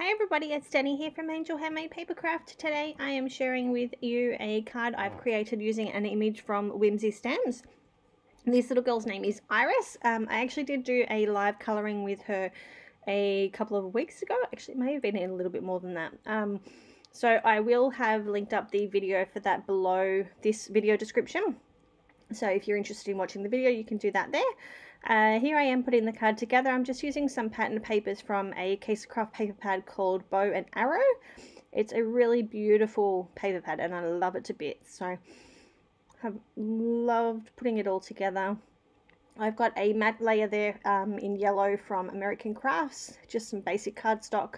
Hi everybody, it's Danny here from Angel Handmade Papercraft. Today I am sharing with you a card I've created using an image from Whimsy Stamps. This little girl's name is Iris. Um, I actually did do a live colouring with her a couple of weeks ago. Actually, it may have been a little bit more than that. Um, so I will have linked up the video for that below this video description. So if you're interested in watching the video, you can do that there. Uh, here I am putting the card together. I'm just using some pattern papers from a Kaisercraft paper pad called Bow and Arrow. It's a really beautiful paper pad and I love it to bits. So I've loved putting it all together. I've got a matte layer there um, in yellow from American Crafts, just some basic cardstock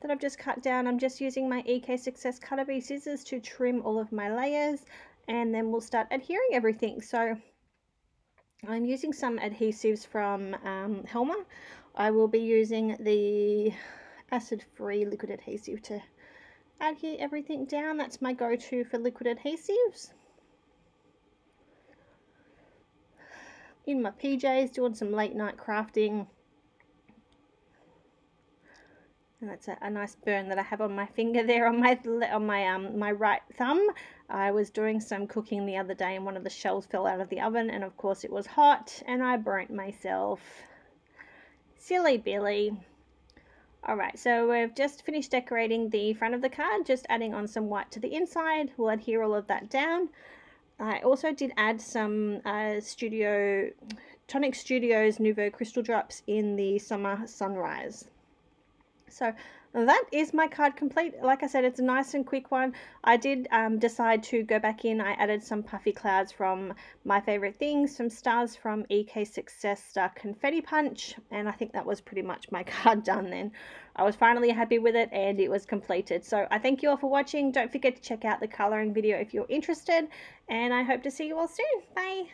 that I've just cut down. I'm just using my EK Success Cutter Bee scissors to trim all of my layers and then we'll start adhering everything. So I'm using some adhesives from um, Helmar. I will be using the acid-free liquid adhesive to adhere everything down. That's my go-to for liquid adhesives. In my PJs, doing some late night crafting. And that's a, a, nice burn that I have on my finger there on my on my um my right thumb. I was doing some cooking the other day and one of the shells fell out of the oven and of course it was hot and I burnt myself. Silly Billy. Alright, so we've just finished decorating the front of the card, just adding on some white to the inside. We'll adhere all of that down. I also did add some uh, Studio Tonic Studios Nuvo Crystal Drops in the Summer Sunrise. So that is my card complete. Like I said, it's a nice and quick one. I did um, decide to go back in. I added some puffy clouds from my favorite things, some stars from EK Success Star Confetti Punch, and I think that was pretty much my card done then. I was finally happy with it and it was completed. So I thank you all for watching. Don't forget to check out the colouring video if you're interested, and I hope to see you all soon. Bye!